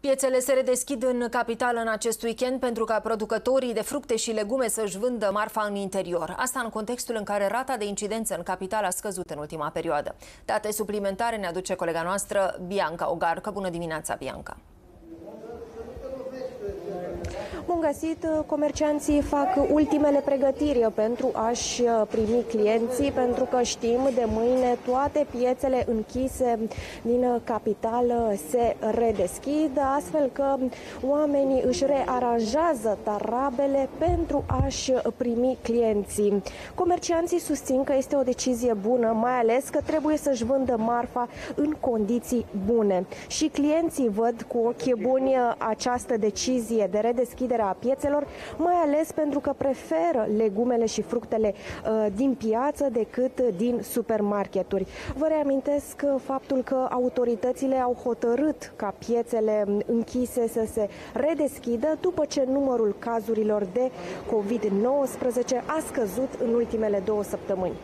Piețele se redeschid în capitală în acest weekend pentru ca producătorii de fructe și legume să-și vândă marfa în interior. Asta în contextul în care rata de incidență în capitală a scăzut în ultima perioadă. Date suplimentare ne aduce colega noastră Bianca Ogarcă. Bună dimineața, Bianca! Bun găsit! Comercianții fac ultimele pregătiri pentru a-și primi clienții, pentru că știm de mâine toate piețele închise din capitală se redeschid, astfel că oamenii își rearanjează tarabele pentru a-și primi clienții. Comercianții susțin că este o decizie bună, mai ales că trebuie să-și vândă marfa în condiții bune. Și clienții văd cu ochi buni această decizie de redeschidere a piețelor, mai ales pentru că preferă legumele și fructele uh, din piață decât din supermarketuri. Vă reamintesc faptul că autoritățile au hotărât ca piețele închise să se redeschidă după ce numărul cazurilor de COVID-19 a scăzut în ultimele două săptămâni.